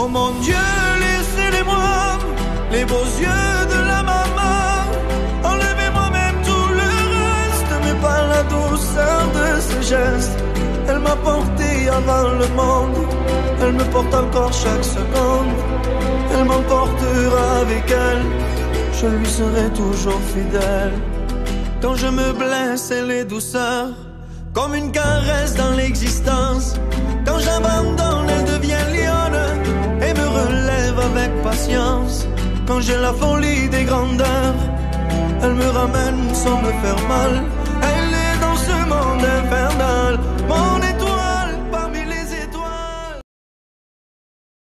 Oh mon Dieu, laissez-les-moi, les beaux yeux de la maman. Enlevez-moi même tout le reste, mais pas la douceur de ses gestes. Elle m'a porté avant le monde, elle me porte encore chaque seconde. Elle m'emportera avec elle, je lui serai toujours fidèle. Quand je me blesse, elle est douceur, comme une caresse dans patience. Quand j'ai la folie des grandeurs, elle me ramène sans me faire mal.